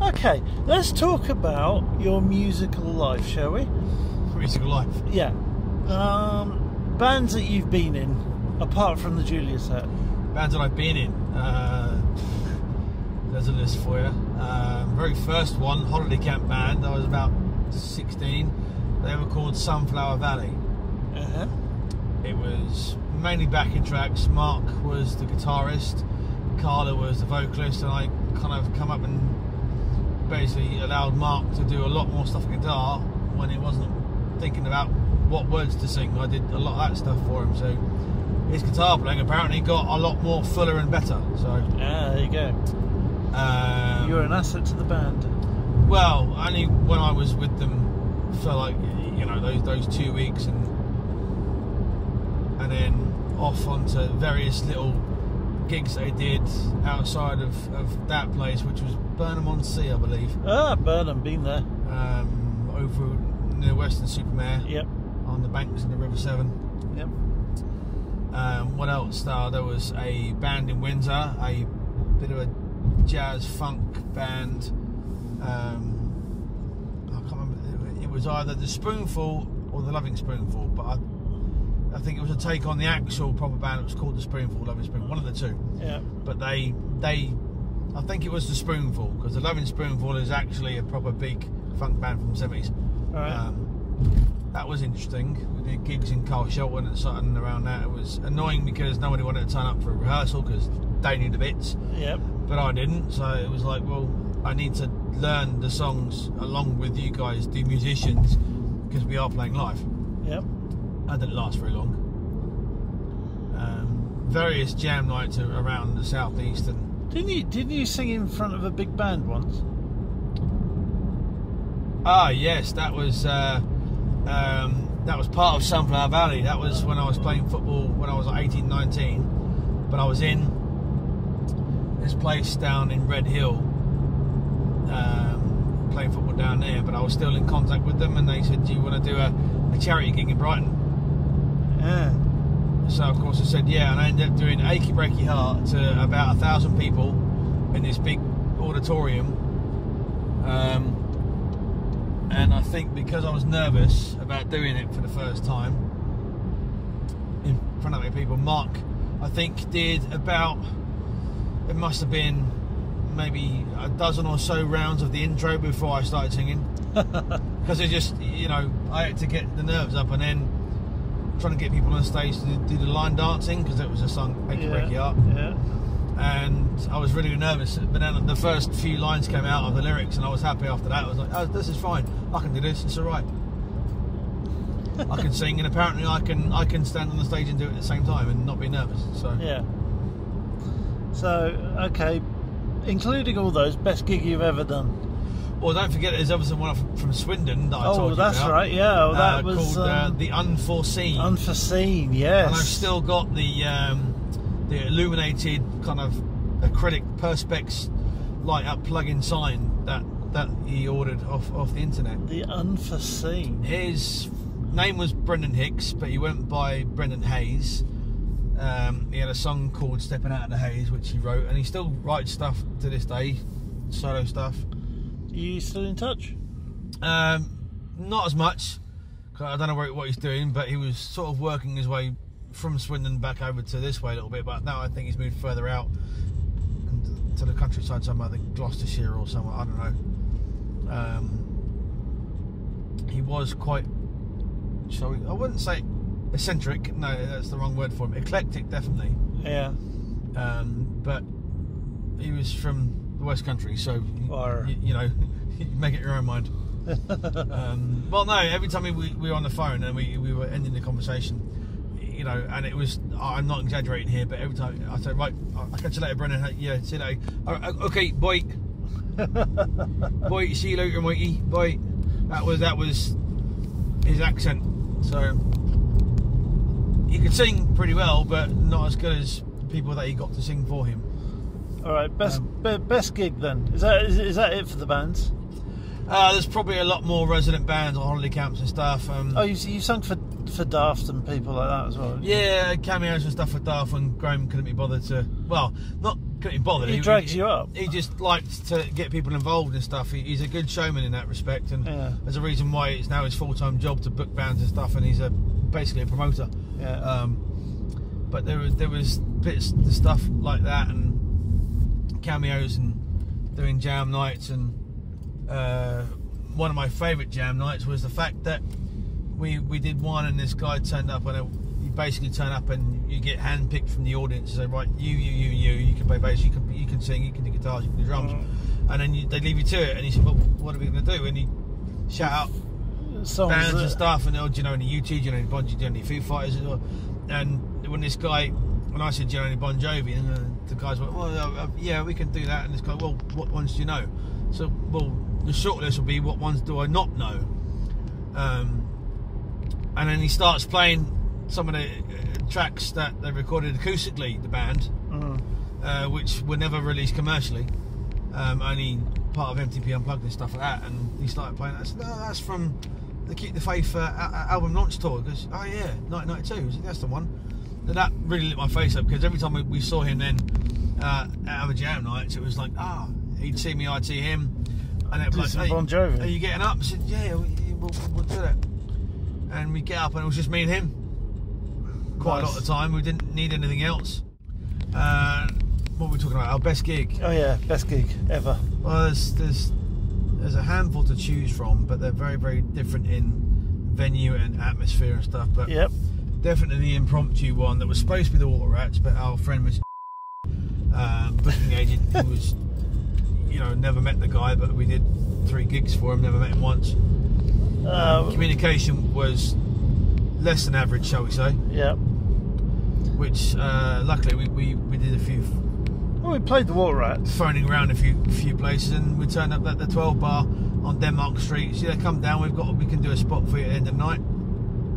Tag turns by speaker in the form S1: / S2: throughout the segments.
S1: Okay, let's talk about your musical life, shall we?
S2: Musical life.
S1: Yeah. Um, bands that you've been in, apart from the Julia set.
S2: Bands that I've been in. Uh, there's a list for you. Um, very first one, Holiday Camp Band. I was about 16. They were called Sunflower Valley.
S1: Uh-huh.
S2: It was mainly backing tracks. Mark was the guitarist, Carla was the vocalist, and I kind of come up and basically allowed Mark to do a lot more stuff on guitar when he wasn't thinking about what words to sing. I did a lot of that stuff for him, so his guitar playing apparently got a lot more fuller and better. So
S1: Ah, there you go.
S2: um,
S1: You're an asset to the band.
S2: well, only when I was with them for like you know those those two weeks and and then off onto various little gigs they did outside of, of that place, which was Burnham on Sea, I believe,
S1: Ah, Burnham, been there.
S2: um, over near Weston-super-Mare
S1: Yep,
S2: on the banks of the River Severn.
S1: yep.
S2: Um, what else? Uh, there was a band in Windsor, a bit of a jazz funk band. Um, I can't remember. It was either the Spoonful or the Loving Spoonful, but I, I think it was a take on the actual proper band. It was called the Spoonful, Loving Spoonful, one of the two.
S1: Yeah.
S2: But they, they, I think it was the Spoonful because the Loving Spoonful is actually a proper big funk band from the seventies.
S1: Right.
S2: Um, that was interesting. We did gigs in Carshalton and Sutton around that. It was annoying because nobody wanted to turn up for a rehearsal because they knew the bits,
S1: Yep.
S2: but I didn't. So it was like, well, I need to learn the songs along with you guys, the musicians, because we are playing live.
S1: Yep.
S2: That didn't last very long. Um, various jam nights around the southeast and
S1: Didn't you didn't you sing in front of a big band once?
S2: Ah, yes, that was uh, um, that was part of Sunflower Valley. That was when I was playing football when I was like 18, 19. But I was in this place down in Redhill, um, playing football down there. But I was still in contact with them, and they said, "Do you want to do a, a charity gig in Brighton?"
S1: Yeah.
S2: So of course I said yeah, and I ended up doing "Achy Breaky Heart" to about a thousand people in this big auditorium. Um, and I think because I was nervous about doing it for the first time in front of many people, Mark, I think did about it must have been maybe a dozen or so rounds of the intro before I started singing because it just you know I had to get the nerves up and then trying to get people on stage to do the line dancing because it was a song "Make It Break It Up,"
S1: Yeah.
S2: and I was really nervous. But then the first few lines came out of the lyrics, and I was happy after that. I was like, "Oh, this is fine. I can do this. It's all right. I can sing, and apparently I can I can stand on the stage and do it at the same time and not be nervous." So
S1: Yeah. So okay, including all those, best gig you've ever done.
S2: Well, don't forget there's obviously one from- from Swindon that I
S1: oh,
S2: told you
S1: that's
S2: about,
S1: right. Yeah, well, that
S2: uh,
S1: was
S2: called uh,
S1: um,
S2: the Unforeseen.
S1: unforeseen. Yes.
S2: and I've still got the um, the illuminated kind of acrylic perspex light up plug-in sign that that he ordered off off the internet.
S1: the unforeseen.
S2: His name was Brendan Hicks, but he went by Brendan Hayes. Um, he had a song called "Stepping Out of the Haze," which he wrote, and he still writes stuff to this day, solo stuff.
S1: You still in touch?
S2: Um, not as much. I don't know where, what he's doing, but he was sort of working his way from Swindon back over to this way a little bit. But now I think he's moved further out to the countryside somewhere, I think Gloucestershire or somewhere. I don't know. Um, he was quite, shall we? I wouldn't say eccentric. No, that's the wrong word for him. Eclectic, definitely.
S1: Yeah.
S2: Um, but he was from the West Country, so
S1: Or-
S2: you, you know, make it your own mind. um, well, no, every time we, we were on the phone and we, we were ending the conversation, you know, and it was, I'm not exaggerating here, but every time I said, right, I'll catch you later, Brendan. Yeah, see you later. "Oh, oh, Okay, boy. boy, see you later, matey. Bye. That was, that was his accent. So, he could sing pretty well, but not as good as people that he got to sing for him.
S1: All right. Best
S2: Um,
S1: be- best gig then. Is that is, is that it for the bands?
S2: Uh, there's probably a lot more resident bands on holiday camps and stuff. Um,
S1: Oh, you you sung for for Daft and people like that as well.
S2: Yeah, cameos and stuff for Daft when Graham couldn't be bothered to. Well, not couldn't be bothered.
S1: He drags you up.
S2: He just likes to get people involved and stuff. He, he's a good showman in that respect, and
S1: Yeah.
S2: there's a reason why it's now his full-time job to book bands and stuff. And he's a basically a promoter.
S1: Yeah.
S2: Um, but there was there was bits of stuff like that and cameos and doing jam nights and uh, one of my favourite jam nights was the fact that we we did one and this guy turned up and it, you basically turn up and you get handpicked from the audience and say right you you you you you can play bass you can you can sing you can do guitars you can do drums
S1: Mm.
S2: and then you, they leave you to it and you said well what are we going to do and you shout out
S1: Songs
S2: bands
S1: that-
S2: and stuff, and oh, do you know any U2, do you know any Bon Jovi, do you know any Foo Fighters? And, and when this guy, when I said, do you know any Bon Jovi, and the guys went, well, uh, uh, yeah, we can do that. And this guy, well, what ones do you know? So, well, the short list will be, what ones do I not know? Um, and then he starts playing some of the uh, tracks that they recorded acoustically, the band,
S1: Mm.
S2: uh, which were never released commercially, um, only part of MTV Unplugged and stuff like that. And he started playing. I said, "No, that's from the Keep the Faith uh, album launch tour." He goes, "Oh yeah, 1992. I said, That's the one." And that really lit my face up because every time we, we saw him then uh, out of a jam nights, it was like, ah, he'd see me, I'd see him, and it was like,
S1: Bon Jovi."
S2: are you getting up? I said, yeah, we, we'll, we'll do that. And we get up, and it was just me and him quite a lot of the time. We didn't need anything else. Uh, what were we talking about? Our best gig.
S1: Oh yeah, best gig ever.
S2: Well, there's, there's there's a handful to choose from, but they're very very different in venue and atmosphere and stuff. But
S1: Yep.
S2: definitely the impromptu one that was supposed to be the Water Rats, but our friend was uh, booking agent who was you know never met the guy, but we did three gigs for him, never met him once.
S1: Uh,
S2: Communication was less than average, shall we say?
S1: yeah.
S2: Which uh, luckily we, we, we did a few
S1: Well, we played the Water Rats.
S2: phoning around a few few places, and we turned up at the 12 bar on Denmark Street. So they come down. We've got we can do a spot for you at the end of the night.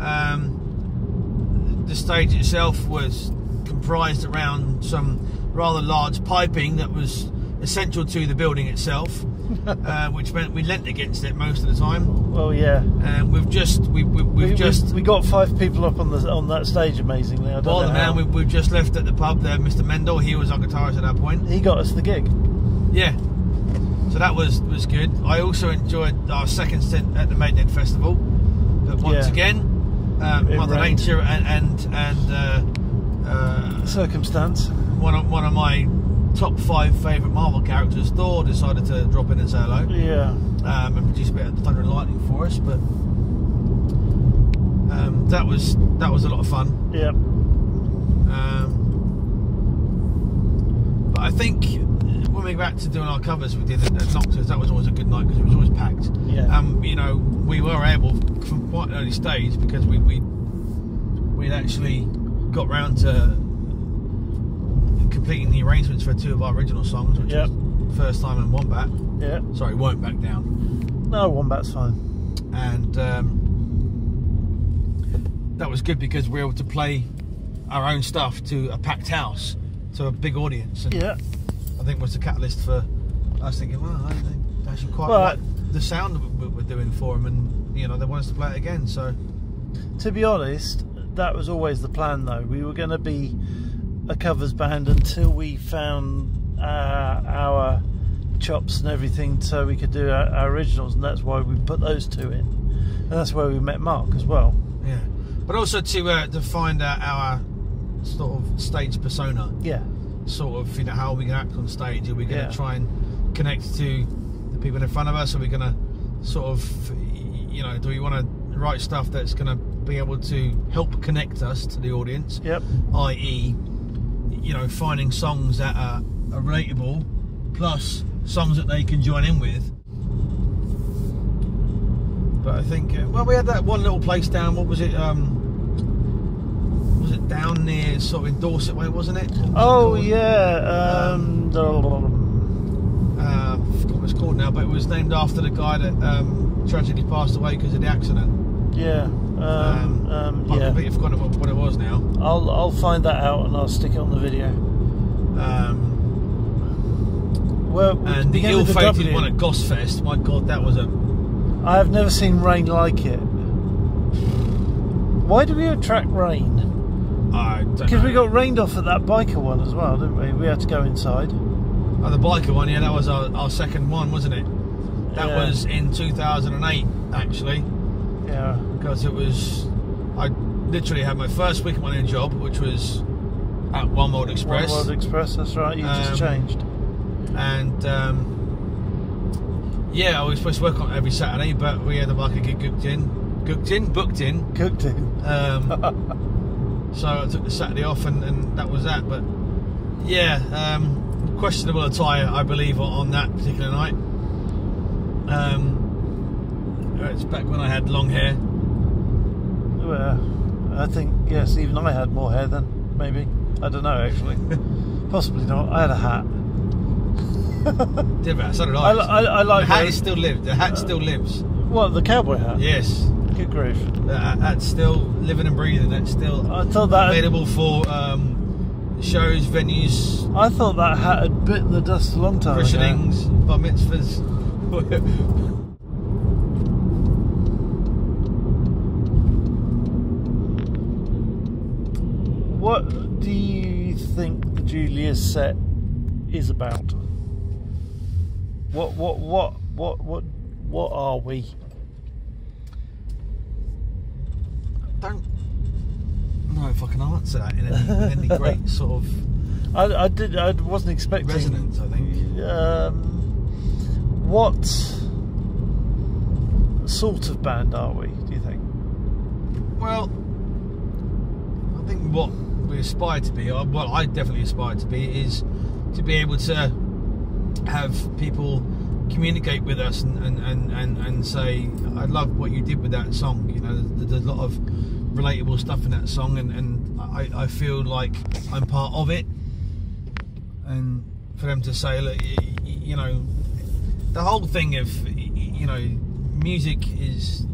S2: Um, the stage itself was comprised around some rather large piping that was essential to the building itself, uh, which meant we leant against it most of the time.
S1: Well, yeah.
S2: And we've just we, we, we've
S1: we,
S2: just
S1: we, we got five people up on the on that stage. Amazingly, I don't
S2: well,
S1: know
S2: the man we, we've just left at the pub there, Mr. Mendel. He was our guitarist at that point.
S1: he got us the gig.
S2: Yeah. So that was was good. I also enjoyed our second stint at the Maidenhead Festival, but once
S1: Yeah.
S2: again, um, Mother
S1: rained.
S2: Nature and and and uh, uh,
S1: Circumstance.
S2: one of one of my top five favourite Marvel characters, Thor, decided to drop in and say hello
S1: Yeah.
S2: um, and produce a bit of thunder and lightning for us. But um, that was that was a lot of fun.
S1: Yeah.
S2: Um, but I think when we got back to doing our covers, we did it at Nocturnes. That was always a good night because it was always packed.
S1: Yeah.
S2: Um, you know, we were able from quite an early stage because we we we'd actually got round to completing the arrangements for two of our original songs, which
S1: Yep.
S2: was First Time and Wombat.
S1: Yeah.
S2: Sorry, Won't Back Down.
S1: No, Wombat's fine.
S2: And um, that was good because we were able to play our own stuff to a packed house, to a big audience. And
S1: Yeah.
S2: I think was the catalyst for us thinking, well, I think they actually quite
S1: Well,
S2: like the sound we're doing for them, and you know they want us to play it again. So
S1: To be honest, that was always the plan, though. We were going to be a covers band until we found uh, our chops and everything, so we could do our, our originals, and that's why we put those two in. And that's where we met Mark as well.
S2: yeah, but also to uh, to find out our sort of stage persona,
S1: Yeah.
S2: sort of you know how are we going to act on stage? Are we going to
S1: Yeah.
S2: try and connect to the people in front of us? Are we going to sort of you know do we want to write stuff that's going to be able to help connect us to the audience?
S1: Yep.
S2: i.e., you know, finding songs that are, are relatable, plus songs that they can join in with. But I think, uh, well, we had that one little place down. What was it? Um, was it down near sort of in Dorset way, wasn't it? Was it
S1: Oh
S2: called?
S1: yeah. Um,
S2: Uh, I forgot what it's called now, but it was named after the guy that um, tragically passed away because of the accident.
S1: yeah. Um, um,
S2: I've
S1: yeah.
S2: completely forgotten what, what it was now.
S1: I'll I'll find that out and I'll stick it on the video.
S2: Um,
S1: Well,
S2: and the ill-fated one at Gosfest. My God, that was a
S1: I have never seen rain like it. Why do we attract rain?
S2: I
S1: Because we got rained off at that biker one as well, didn't we? We had to go inside.
S2: Oh, the biker one, yeah, that was our, our second one, wasn't it? That
S1: Yeah.
S2: was in 2008, actually,
S1: Yeah.
S2: because it was. I literally had my first week at my new job, which was at One World Express,
S1: One World Express, that's right. You
S2: Um,
S1: just changed.
S2: and um, yeah, I was supposed to work on it every Saturday, but we had the market gig booked in, booked in, booked in.
S1: Cooked in.
S2: Um, so I took the Saturday off, and, and that was that. But yeah, um, questionable attire, I believe, on, on that particular night. Um, Uh, it's back when I had long hair.
S1: Well, I think, yes, even I had more hair then, maybe. I don't know, actually. Possibly not. I had a hat.
S2: Did that? So did
S1: I,
S2: I.
S1: I, I
S2: the
S1: like
S2: hat
S1: those-
S2: still lives. The hat still lives.
S1: Uh, what, the cowboy hat?
S2: Yes,
S1: Good grief.
S2: Uh, the hat- still living and breathing. That's still
S1: I thought that
S2: available for um, shows, venues,
S1: I thought that hat had bitten the dust a long time ago.
S2: christenings, bar mitzvahs.
S1: What do you think the Julia Set is about? What what what what what what are we?
S2: I don't know if I can answer that in any, in any great sort of
S1: I, I did I wasn't expecting
S2: resonance. I think.
S1: Um, what sort of band are we? Do you think?
S2: Well, I think what we aspire to be, or what I definitely aspire to be, is to be able to have people communicate with us and, and, and, and, and say, I love what you did with that song. You know, there's, there's a lot of relatable stuff in that song, and, and I, I feel like I'm part of it. And for them to say, look, you know, the whole thing of, you know, music is,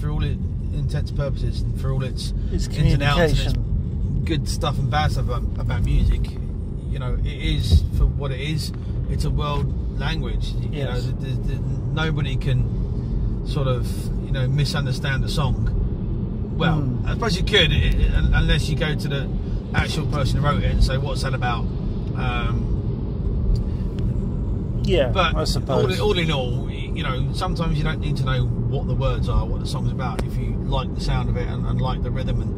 S2: for all it intents and purposes, and for all its
S1: It's
S2: ins and outs and its
S1: communication.
S2: Good stuff and bad stuff about, about music. You know, it is for what it is. It's a world language. You
S1: Yes.
S2: know, nobody can sort of you know misunderstand a song. Well,
S1: Hmm.
S2: I suppose you could, i- i- unless you go to the actual person who wrote it and say, "What's that about?" Um,
S1: Yeah,
S2: but
S1: I
S2: all,
S1: suppose.
S2: all in all, you know, sometimes you don't need to know what the words are, what the song's about. If you like the sound of it and, and like the rhythm and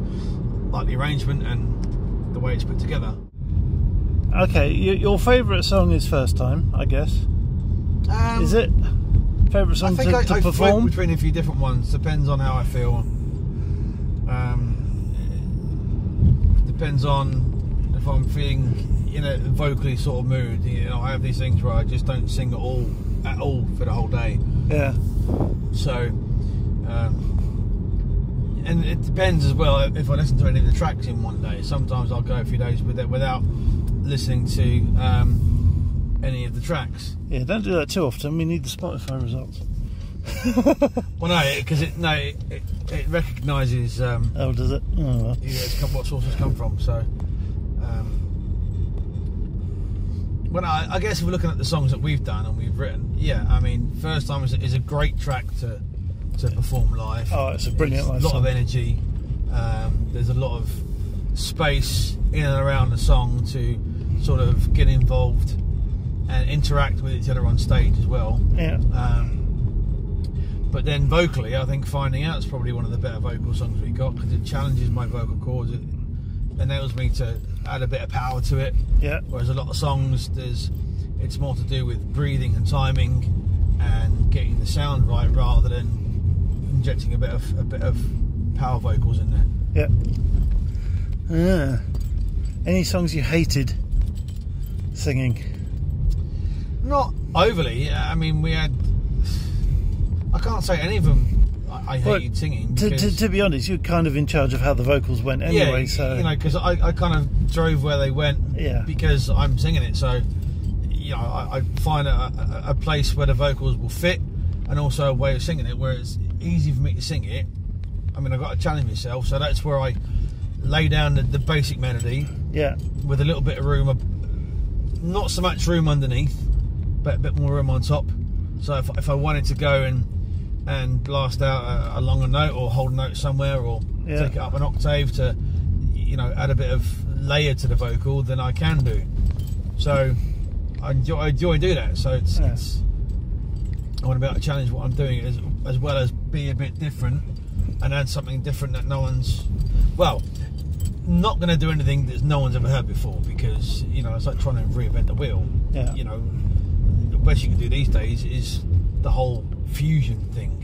S2: like the arrangement and the way it's put together.
S1: okay, your favourite song is First Time, I guess.
S2: Um,
S1: is it? Favourite
S2: I
S1: song
S2: think
S1: to,
S2: I,
S1: to
S2: I float
S1: perform?
S2: between a few different ones. Depends on how I feel. Um, depends on if I'm feeling in a vocally sort of mood. You know, I have these things where I just don't sing at all, at all for the whole day.
S1: Yeah.
S2: So, um, and it depends as well if I listen to any of the tracks in one day. Sometimes I'll go a few days with it without listening to um, any of the tracks.
S1: Yeah, don't do that too often. We need the Spotify results.
S2: Well, no, because it no, it, it, it recognises um,
S1: Oh, does it? Oh, well.
S2: it's come, what sources come from. So, um, well, I, I guess if we're looking at the songs that we've done and we've written, yeah, I mean, first time is, is a great track to to perform live.
S1: Oh, it's a brilliant
S2: It's
S1: live
S2: a lot of energy. Um, there's a lot of space in and around the song to sort of get involved and interact with each other on stage as well.
S1: Yeah.
S2: Um, but then vocally, I think Finding Out is probably one of the better vocal songs we got because it challenges my vocal cords. It enables me to add a bit of power to it.
S1: Yeah.
S2: Whereas a lot of songs, there's it's more to do with breathing and timing and getting the sound right rather than injecting a bit of a bit of power vocals in there.
S1: Yeah. Yeah. Any songs you hated singing?
S2: Not overly. I mean, we had. I can't say any of them. I, I
S1: Well,
S2: hated singing.
S1: To, to, to be honest, you're kind of in charge of how the vocals went anyway,
S2: yeah,
S1: so.
S2: you know, because I, I kind of drove where they went
S1: Yeah.
S2: because I'm singing it. So, you know, I, I find a, a, a place where the vocals will fit, and also a way of singing it where it's easy for me to sing it. I mean, I've got to challenge myself, so that's where I lay down the, the basic melody
S1: yeah.
S2: with a little bit of room, not so much room underneath, but a bit more room on top. So if, if I wanted to go and and blast out a, a longer note or hold a note somewhere or
S1: Yeah.
S2: take it up an octave to, you know add a bit of layer to the vocal, then I can do. So I enjoy, I enjoy do that. So it's,
S1: Yeah.
S2: it's I want to be able to challenge what I'm doing as as well as be a bit different and add something different that no one's well not going to do anything that no one's ever heard before because you know it's like trying to reinvent the wheel.
S1: Yeah.
S2: You know, the best you can do these days is the whole fusion thing.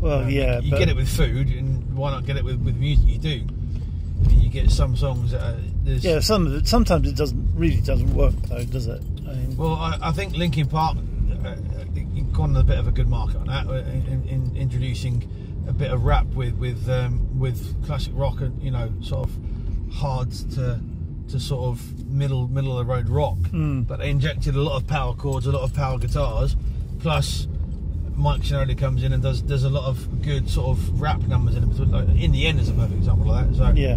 S1: Well,
S2: Um,
S1: yeah,
S2: you get it with food, and why not get it with, with music? You do. And you get some songs that are, there's.
S1: yeah. Some sometimes it doesn't really doesn't work though, does it? I mean,
S2: Well, I, I think Linkin Park gone on a bit of a good market on that, uh, in, in introducing a bit of rap with with um, with classic rock and you know sort of hard to to sort of middle middle of the road rock.
S1: Mm.
S2: But they injected a lot of power chords, a lot of power guitars, plus Mike Shinoda comes in and does does a lot of good sort of rap numbers in it. Like, In the end, is a perfect example of that. So
S1: yeah,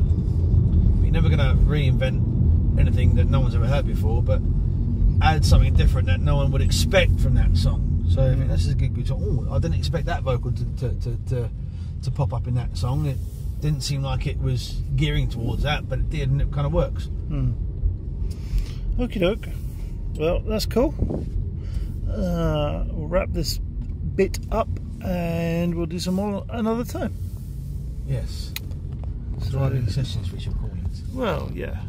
S2: you're never going to reinvent anything that no one's ever heard before, but add something different that no one would expect from that song. So I think this is a good, good song. Oh, I didn't expect that vocal to, to, to, to, to pop up in that song. It didn't seem like it was gearing towards that, but it did, and it kind of works.
S1: Mm. Okie doke. Well, that's cool. Uh, we'll wrap this bit up and we'll do some more another time.
S2: Yes.
S1: So-
S2: Driving sessions, which you're calling it.
S1: Well, yeah.